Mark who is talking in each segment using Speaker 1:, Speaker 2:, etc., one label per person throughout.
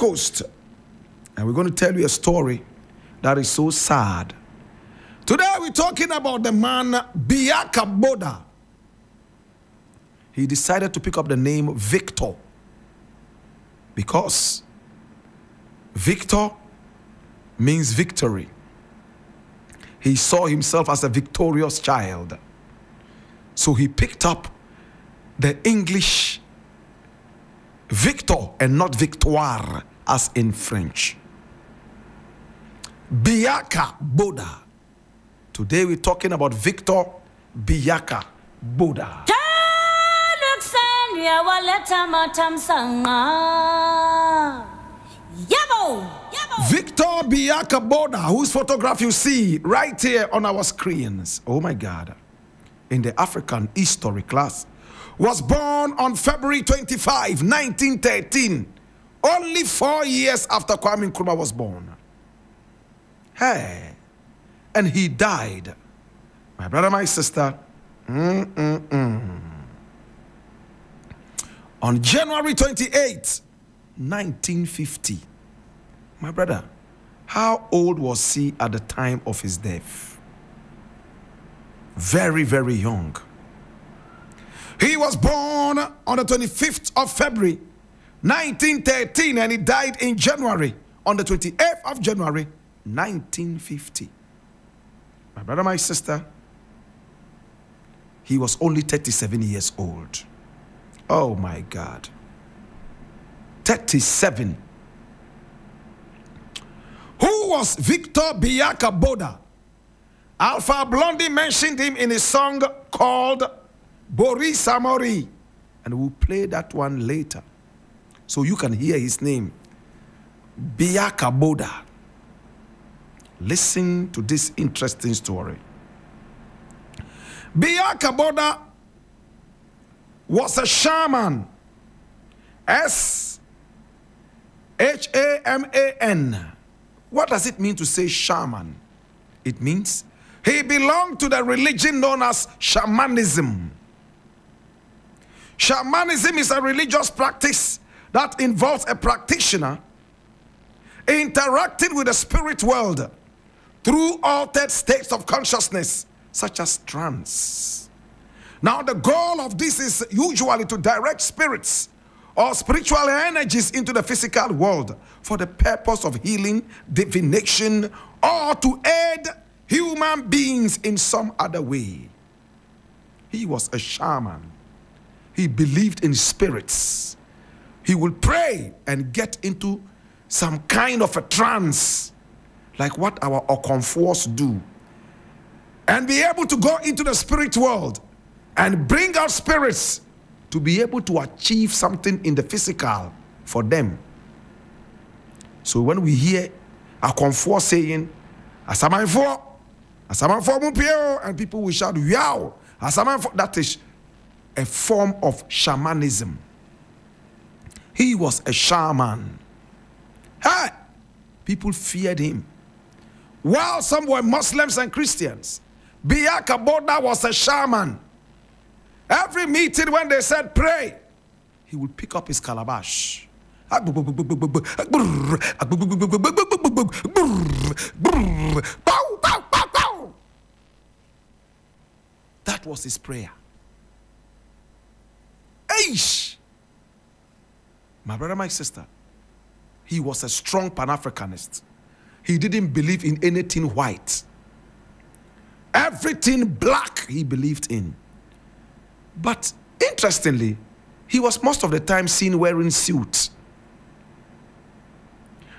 Speaker 1: Coast. And we're going to tell you a story that is so sad. Today we're talking about the man Biaka Boda. He decided to pick up the name Victor because Victor means victory. He saw himself as a victorious child. So he picked up the English Victor and not victoire as in French. Biaka Boda. Today we're talking about Victor Biaka Boda. Victor Biaka Boda, whose photograph you see right here on our screens. Oh my God. In the African history class. Was born on February 25, 1913. Only four years after Kwame Nkrumah was born. Hey. And he died. My brother, my sister. Mm-mm-mm. On January 28, 1950. My brother, how old was he at the time of his death? Very, very young. He was born on the 25th of February, 1913, and he died in January, on the 28th of January, 1950. My brother, my sister, he was only 37 years old. Oh my God. 37. Who was Victor Biaka Boda? Alpha Blondy mentioned him in a song called Bory Samory. And we'll play that one later. So you can hear his name. Biaka Boda. Listen to this interesting story. Biaka Boda was a shaman. S H A M A N. What does it mean to say shaman? It means he belonged to the religion known as shamanism. Shamanism is a religious practice that involves a practitioner interacting with the spirit world through altered states of consciousness, such as trance. Now, the goal of this is usually to direct spirits or spiritual energies into the physical world for the purpose of healing, divination, or to aid human beings in some other way. He was a shaman. He believed in spirits. He would pray and get into some kind of a trance, like what our Okonfors do, and be able to go into the spirit world and bring out spirits to be able to achieve something in the physical for them. So when we hear Okonfor saying, Asamanfo, Asamanfo Mupio, and people will shout, Yow, Asamanfo, that is a form of shamanism. He was a shaman. Hey, people feared him. While some were Muslims and Christians, Biaka Boda was a shaman. Every meeting, when they said pray, he would pick up his calabash. That was his prayer. Aish! My brother, my sister, he was a strong Pan Africanist. He didn't believe in anything white. Everything black he believed in. But interestingly, he was most of the time seen wearing suits.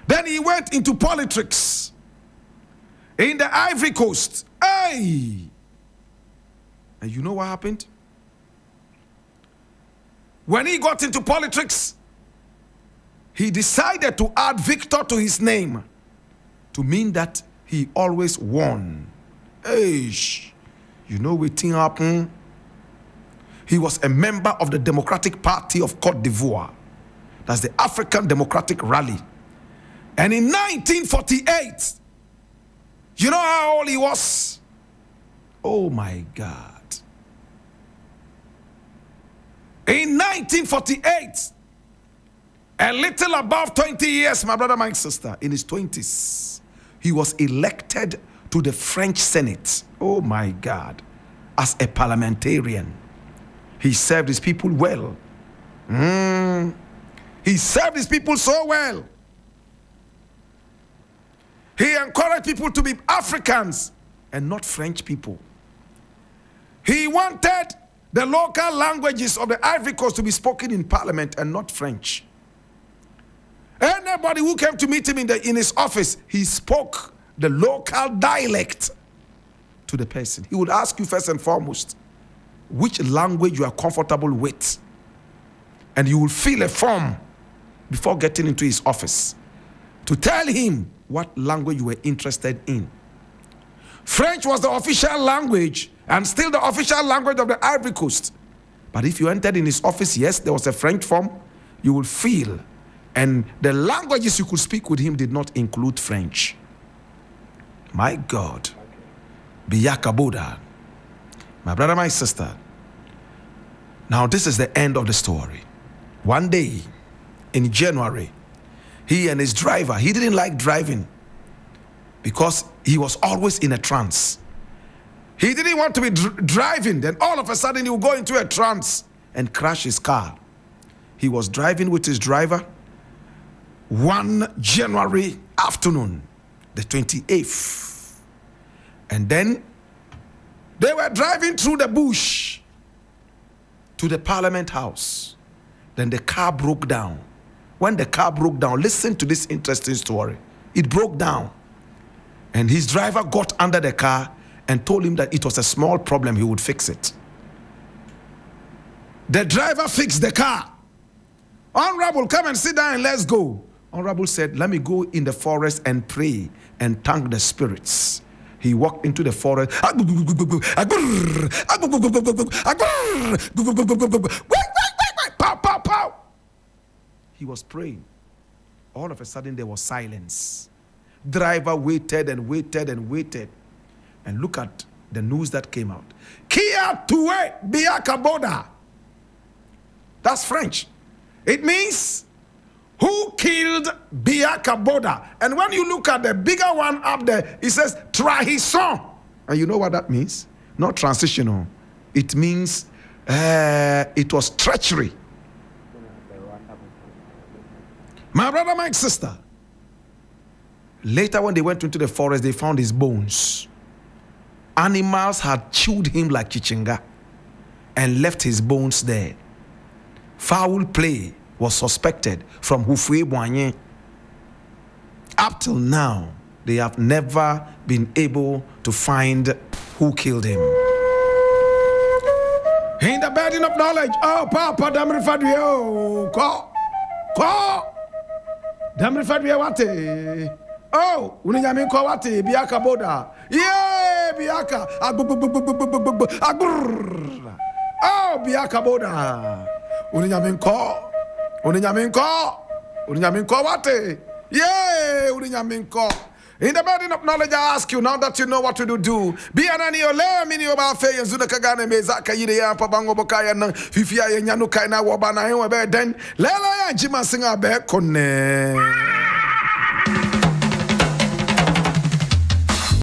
Speaker 1: Then he went into politics in the Ivory Coast. Hey! And you know what happened? When he got into politics, he decided to add Victor to his name to mean that he always won. Hey, you know what thing happened? He was a member of the Democratic Party of Cote d'Ivoire. That's the African Democratic Rally. And in 1948, you know how old he was? Oh my God. In 1948, a little above 20 years, my brother, my sister, in his 20s, he was elected to the French Senate. Oh my God. As a parliamentarian, he served his people well. Mm. He served his people so well. He encouraged people to be Africans and not French people. He wanted the local languages of the Ivory Coast to be spoken in parliament and not French. Anybody who came to meet him in, the, in his office, he spoke the local dialect to the person. He would ask you first and foremost which language you are comfortable with. And you will fill a form before getting into his office to tell him what language you were interested in. French was the official language and still the official language of the Ivory Coast. But if you entered in his office, yes, there was a French form, you will feel. And the languages you could speak with him did not include French. My God. Biaka Boda. My brother, my sister. Now, this is the end of the story. One day in January, he and his driver, he didn't like driving because he was always in a trance. He didn't want to be dr- driving, then all of a sudden he would go into a trance and crash his car. He was driving with his driver one January afternoon, the 28th. And then they were driving through the bush to the Parliament House. Then the car broke down. When the car broke down, listen to this interesting story. It broke down. And his driver got under the car and told him that it was a small problem, he would fix it. The driver fixed the car. Honorable, come and sit down and let's go. Honorable said, Let me go in the forest and pray and thank the spirits. He walked into the forest. He was praying. All of a sudden, there was silence. Driver waited and waited and waited. And look at the news that came out. Kia tuwe biaka boda. That's French. It means who killed Biaka Boda. And when you look at the bigger one up there, it says trahison. And you know what that means? Not transitional. It means uh, it was treachery. My brother, my sister. Later, when they went into the forest, they found his bones. Animals had chewed him like chichinga and left his bones there. Foul play was suspected from Houphouët-Boigny. Up till now, they have never been able to find who killed him. In the burden of knowledge, oh, Papa Damri Fadwe, oh, ko, ko, Damri Fadwe wate. Oh, uninyami ko wate, biaka boda. Yeah, biaka. Agbur. Oh, biaka boda. Uninyami ko. Uninyami ko wate. Uninyami ko. In the burden of knowledge, I ask you now that you know what to do. Be an ani ole mini oba fe yanzu da kagane me zaka yire ya pa bango boka ya nan fifiya ya nyanu kai na wo ba na hen we be den. Lela ya jima singa be konne.